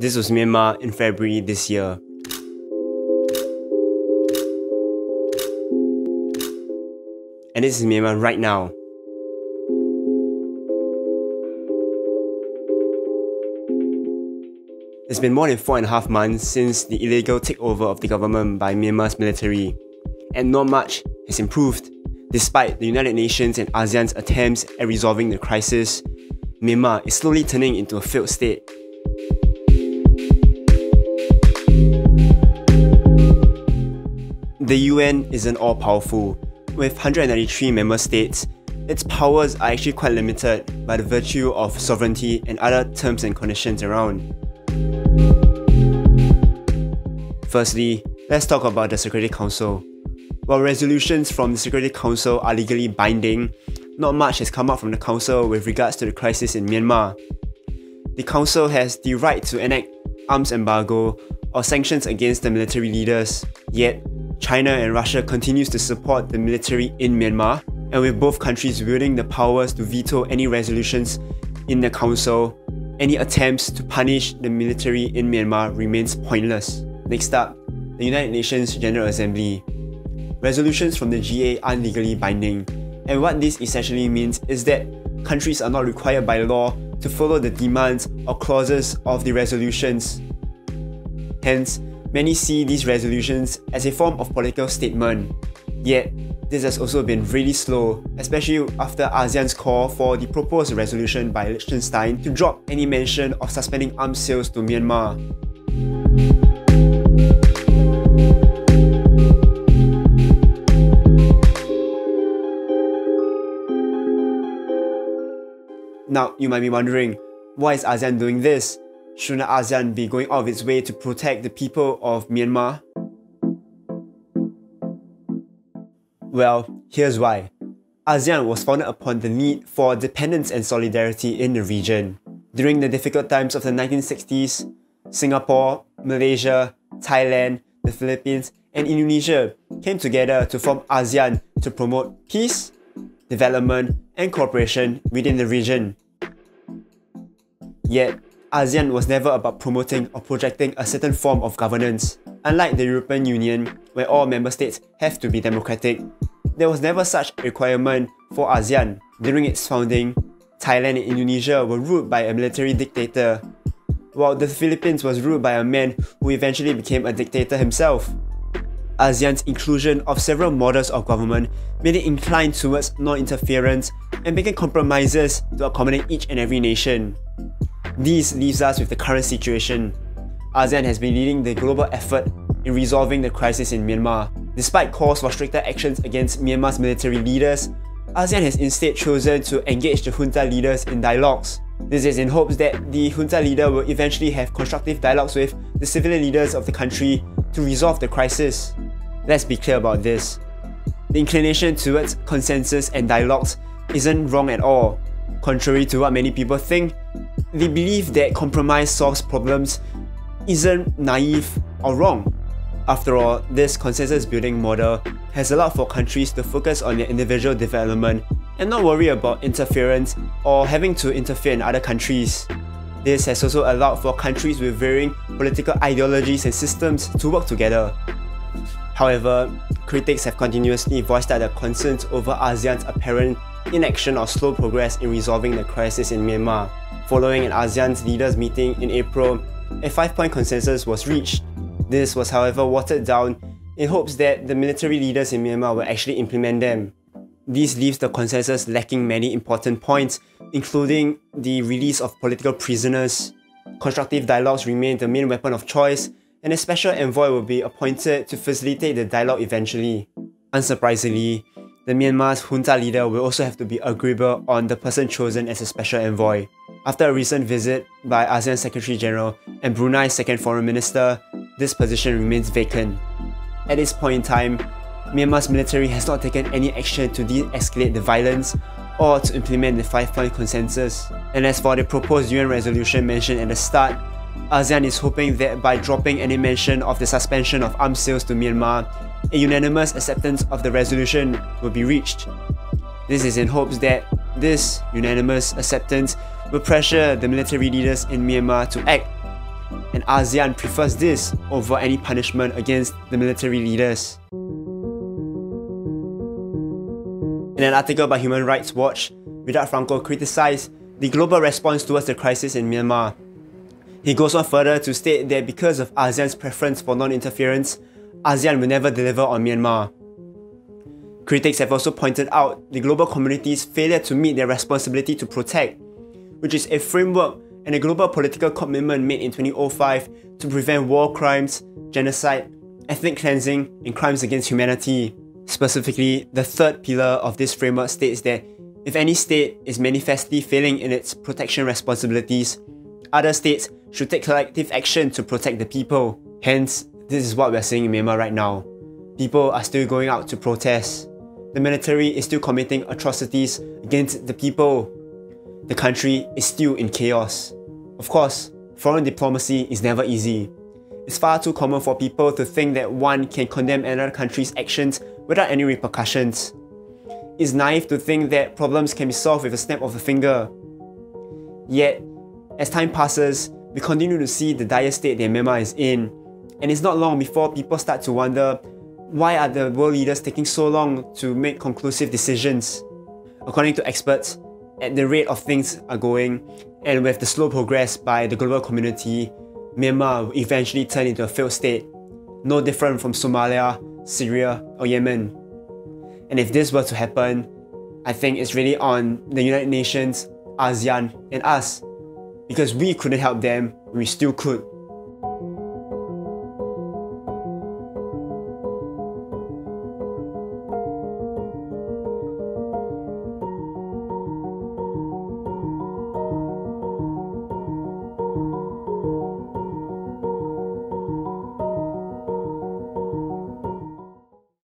This was Myanmar in February this year. And this is Myanmar right now. It's been more than four and a half months since the illegal takeover of the government by Myanmar's military, and not much has improved. Despite the United Nations and ASEAN's attempts at resolving the crisis, Myanmar is slowly turning into a failed state. The UN isn't all powerful. With 193 member states, its powers are actually quite limited by the virtue of sovereignty and other terms and conditions around. Firstly, let's talk about the Security Council. While resolutions from the Security Council are legally binding, not much has come out from the Council with regards to the crisis in Myanmar. The Council has the right to enact arms embargo or sanctions against the military leaders, yet China and Russia continues to support the military in Myanmar, and with both countries wielding the powers to veto any resolutions in the Council, any attempts to punish the military in Myanmar remains pointless. Next up, the United Nations General Assembly. Resolutions from the GA are legally binding, and what this essentially means is that countries are not required by law to follow the demands or clauses of the resolutions. Hence, many see these resolutions as a form of political statement. Yet, this has also been really slow, especially after ASEAN's call for the proposed resolution by Liechtenstein to drop any mention of suspending arms sales to Myanmar. Now, you might be wondering, why is ASEAN doing this? Shouldn't ASEAN be going out of its way to protect the people of Myanmar? Well, here's why. ASEAN was founded upon the need for dependence and solidarity in the region. During the difficult times of the 1960s, Singapore, Malaysia, Thailand, the Philippines, and Indonesia came together to form ASEAN to promote peace, development, and cooperation within the region. Yet, ASEAN was never about promoting or projecting a certain form of governance. Unlike the European Union, where all member states have to be democratic, there was never such a requirement for ASEAN. During its founding, Thailand and Indonesia were ruled by a military dictator, while the Philippines was ruled by a man who eventually became a dictator himself. ASEAN's inclusion of several models of government made it inclined towards non-interference and making compromises to accommodate each and every nation. This leaves us with the current situation. ASEAN has been leading the global effort in resolving the crisis in Myanmar. Despite calls for stricter actions against Myanmar's military leaders, ASEAN has instead chosen to engage the junta leaders in dialogues. This is in hopes that the junta leader will eventually have constructive dialogues with the civilian leaders of the country to resolve the crisis. Let's be clear about this. The inclination towards consensus and dialogues isn't wrong at all. Contrary to what many people think, the believe that compromise solves problems isn't naive or wrong. After all, this consensus building model has allowed for countries to focus on their individual development and not worry about interference or having to interfere in other countries. This has also allowed for countries with varying political ideologies and systems to work together. However, critics have continuously voiced their concerns over ASEAN's apparent inaction or slow progress in resolving the crisis in Myanmar. Following an ASEAN's leaders meeting in April, a five-point consensus was reached. This was however watered down in hopes that the military leaders in Myanmar will actually implement them. This leaves the consensus lacking many important points, including the release of political prisoners. Constructive dialogues remain the main weapon of choice, and a special envoy will be appointed to facilitate the dialogue eventually. Unsurprisingly, the Myanmar's junta leader will also have to be agreeable on the person chosen as a special envoy. After a recent visit by ASEAN Secretary General and Brunei's second foreign minister, this position remains vacant. At this point in time, Myanmar's military has not taken any action to de-escalate the violence or to implement the 5-point consensus. And as for the proposed UN resolution mentioned at the start, ASEAN is hoping that by dropping any mention of the suspension of arms sales to Myanmar, a unanimous acceptance of the resolution will be reached. This is in hopes that this unanimous acceptance will pressure the military leaders in Myanmar to act. and ASEAN prefers this over any punishment against the military leaders. In an article by Human Rights Watch, Vidar Franco criticized the global response towards the crisis in Myanmar. He goes on further to state that because of ASEAN's preference for non-interference, ASEAN will never deliver on Myanmar. Critics have also pointed out the global community's failure to meet their responsibility to protect, which is a framework and a global political commitment made in 2005 to prevent war crimes, genocide, ethnic cleansing, and crimes against humanity. Specifically, the third pillar of this framework states that if any state is manifestly failing in its protection responsibilities, other states should take collective action to protect the people. Hence, this is what we're seeing in Myanmar right now. People are still going out to protest. The military is still committing atrocities against the people. The country is still in chaos. Of course, foreign diplomacy is never easy. It's far too common for people to think that one can condemn another country's actions without any repercussions. It's naive to think that problems can be solved with a snap of the finger. Yet, as time passes, we continue to see the dire state that Myanmar is in, and it's not long before people start to wonder why are the world leaders taking so long to make conclusive decisions? According to experts, at the rate of things are going, and with the slow progress by the global community, Myanmar will eventually turn into a failed state, no different from Somalia, Syria, or Yemen. And if this were to happen, I think it's really on the United Nations, ASEAN, and us. Because we couldn't help them, we still could.